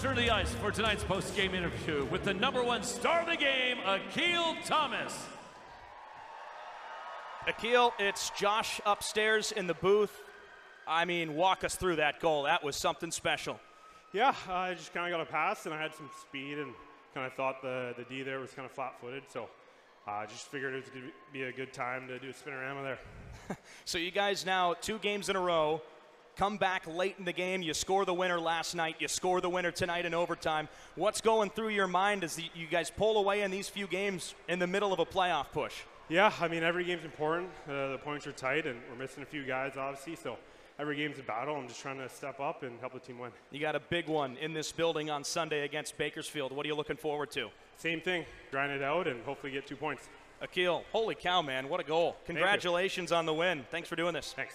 return to the ice for tonight's post-game interview with the number one star of the game, Akil Thomas. Akil, it's Josh upstairs in the booth. I mean, walk us through that goal. That was something special. Yeah, I just kind of got a pass and I had some speed and kind of thought the, the D there was kind of flat footed. So I uh, just figured it was going to be a good time to do a spinorama there. so you guys now, two games in a row, come back late in the game. You score the winner last night. You score the winner tonight in overtime. What's going through your mind as the, you guys pull away in these few games in the middle of a playoff push? Yeah, I mean, every game's important. Uh, the points are tight, and we're missing a few guys, obviously. So every game's a battle. I'm just trying to step up and help the team win. You got a big one in this building on Sunday against Bakersfield. What are you looking forward to? Same thing. Grind it out and hopefully get two points. Akil, holy cow, man, what a goal. Congratulations on the win. Thanks for doing this. Thanks.